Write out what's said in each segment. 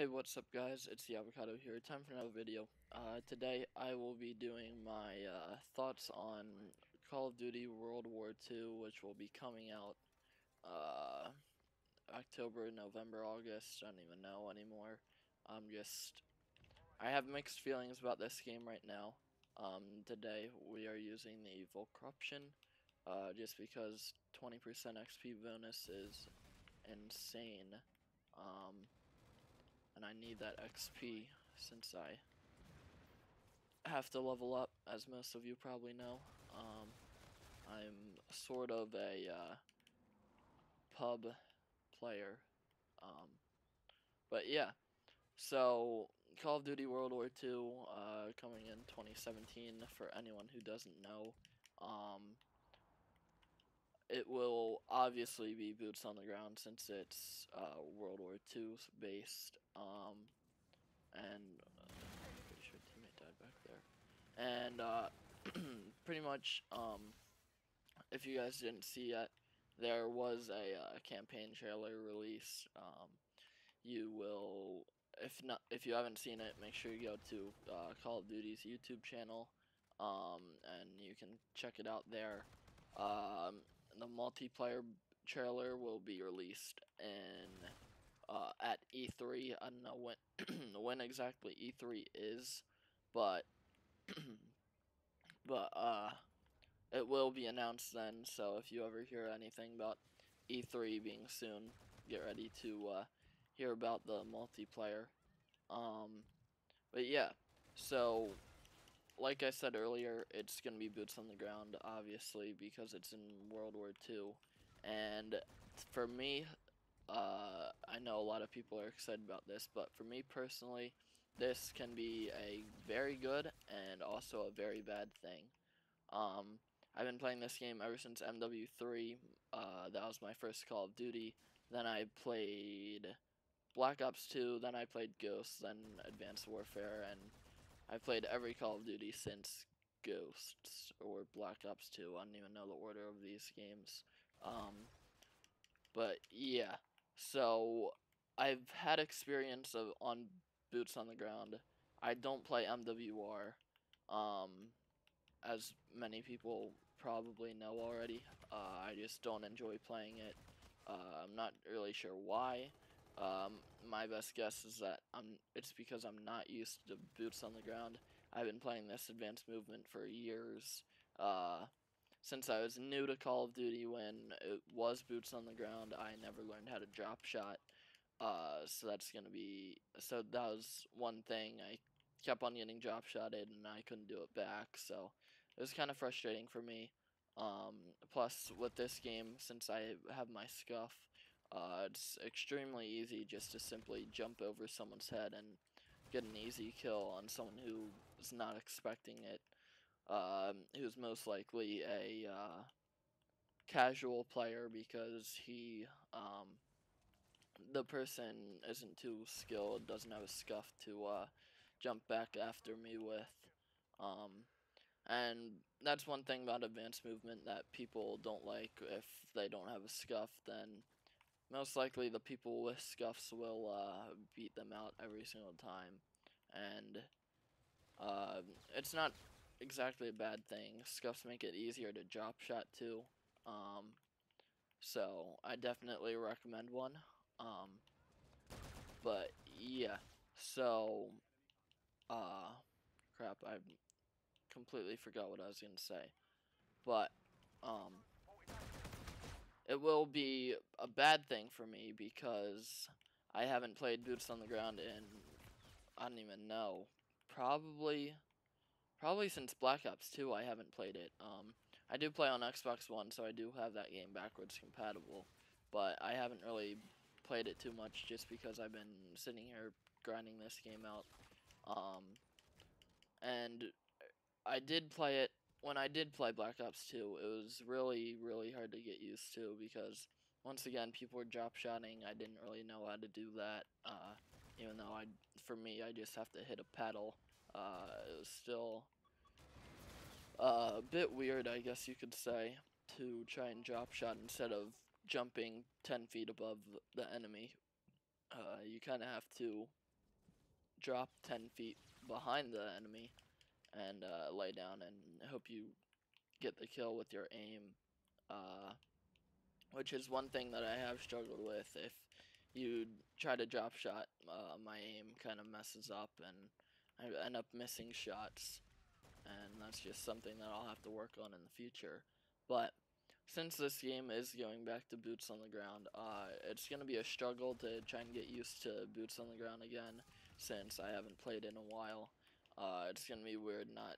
Hey, what's up guys? It's the Avocado here. Time for another video. Uh, today I will be doing my uh, thoughts on Call of Duty World War II, which will be coming out uh, October, November, August. I don't even know anymore. I'm just... I have mixed feelings about this game right now. Um, today we are using the Volcruption, uh, just because 20% XP bonus is insane. Um, and I need that XP since I have to level up, as most of you probably know. Um, I'm sort of a uh, pub player. Um, but yeah, so Call of Duty World War II uh, coming in 2017 for anyone who doesn't know. Um, it will obviously be boots on the ground since it's uh, World War II based. Um, and uh, pretty sure teammate died back there. And uh, pretty much, um, if you guys didn't see yet, there was a uh, campaign trailer release. Um, you will, if not, if you haven't seen it, make sure you go to uh, Call of Duty's YouTube channel, um, and you can check it out there. Um, the multiplayer trailer will be released in uh, at E3. I don't know when when exactly E3 is, but but uh, it will be announced then. So if you ever hear anything about E3 being soon, get ready to uh, hear about the multiplayer. Um, but yeah, so like I said earlier, it's going to be boots on the ground, obviously, because it's in World War II. And for me, uh, I know a lot of people are excited about this, but for me personally, this can be a very good and also a very bad thing. Um, I've been playing this game ever since MW3. Uh, that was my first Call of Duty. Then I played Black Ops 2, then I played Ghosts, then Advanced Warfare, and I've played every Call of Duty since Ghosts or Black Ops 2. I don't even know the order of these games. Um, but yeah, so I've had experience of on boots on the ground. I don't play MWR, um, as many people probably know already. Uh, I just don't enjoy playing it. Uh, I'm not really sure why. Um, my best guess is that I'm. It's because I'm not used to boots on the ground. I've been playing this advanced movement for years. Uh, since I was new to Call of Duty when it was boots on the ground, I never learned how to drop shot. Uh, so that's gonna be. So that was one thing. I kept on getting drop shotted and I couldn't do it back. So it was kind of frustrating for me. Um, plus, with this game, since I have my scuff, uh, it's extremely easy just to simply jump over someone's head and get an easy kill on someone who is not expecting it. Um, who's most likely a uh, casual player because he, um, the person isn't too skilled, doesn't have a scuff to uh, jump back after me with. Um, and that's one thing about advanced movement that people don't like. If they don't have a scuff, then most likely the people with scuffs will uh, beat them out every single time. And uh, it's not exactly a bad thing. Scuffs make it easier to drop shot too. Um, so I definitely recommend one. Um, but yeah, so uh, crap, I completely forgot what I was gonna say. But um, it will be a bad thing for me because I haven't played Boots on the Ground in, I don't even know, probably, probably since Black Ops 2 I haven't played it. Um, I do play on Xbox One, so I do have that game backwards compatible, but I haven't really played it too much just because I've been sitting here grinding this game out. Um, and I did play it when I did play Black Ops 2, it was really, really hard to get used to because, once again, people were drop shotting. I didn't really know how to do that. Uh, even though I, for me, I just have to hit a pedal. Uh, it was still uh, a bit weird, I guess you could say, to try and drop shot instead of jumping 10 feet above the enemy. Uh, you kind of have to drop 10 feet behind the enemy and uh, lay down and hope you get the kill with your aim. Uh, which is one thing that I have struggled with. If you try to drop shot, uh, my aim kind of messes up and I end up missing shots. And that's just something that I'll have to work on in the future. But since this game is going back to boots on the ground, uh, it's going to be a struggle to try and get used to boots on the ground again since I haven't played in a while. Uh, it's to be weird not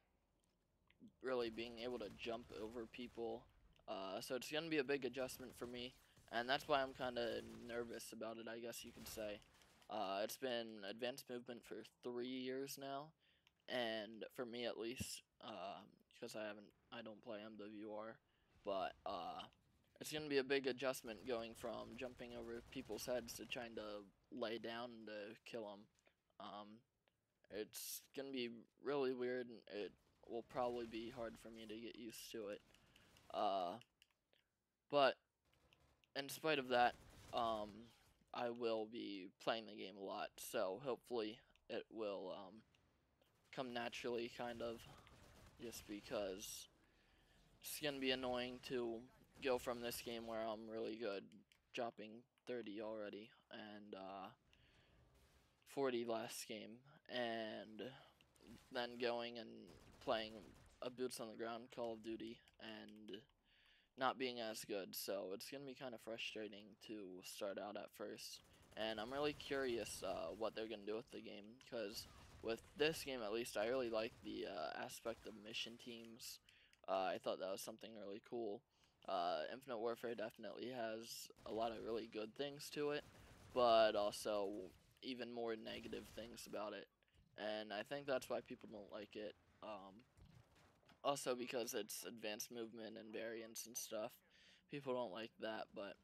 really being able to jump over people. Uh, so it's to be a big adjustment for me, and that's why I'm kind of nervous about it, I guess you can say. Uh, it's been advanced movement for three years now, and for me at least, because um, I haven't, I don't play MWR, but uh, it's to be a big adjustment going from jumping over people's heads to trying to lay down to kill them. Um, it's to be really weird. And it will probably be hard for me to get used to it. Uh, but in spite of that, um, I will be playing the game a lot. So hopefully it will um, come naturally, kind of, just because it's to be annoying to go from this game where I'm really good, dropping 30 already, and uh, 40 last game, and then going and playing a boots on the ground Call of Duty and not being as good. So it's going to be kind of frustrating to start out at first. And I'm really curious uh, what they're going to do with the game because with this game at least I really like the uh, aspect of mission teams. Uh, I thought that was something really cool. Uh, Infinite Warfare definitely has a lot of really good things to it, but also even more negative things about it. And I think that's why people don't like it. Um, also because it's advanced movement and variants and stuff. People don't like that, but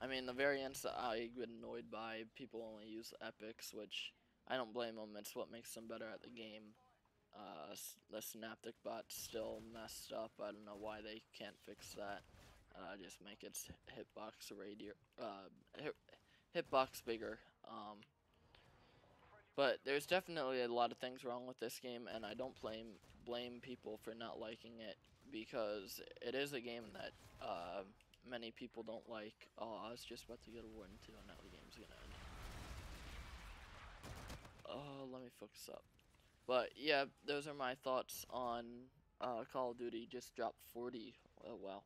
I mean the variants that I get annoyed by. People only use epics, which I don't blame them. It's what makes them better at the game. Uh, the Synaptic bot's still messed up. I don't know why they can't fix that. Uh, just make its hitbox radio, uh, hit, hitbox bigger. Um, but there's definitely a lot of things wrong with this game, and I don't blame blame people for not liking it because it is a game that uh, many people don't like. Oh, I was just about to get a warden too, and now the game's gonna end. Oh, let me focus up. But yeah, those are my thoughts on uh, Call of Duty. Just dropped 40. Oh wow.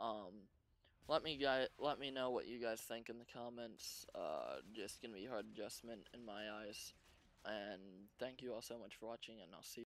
Um, let me guys, let me know what you guys think in the comments. Uh, just gonna be hard adjustment in my eyes. And thank you all so much for watching, and I'll see.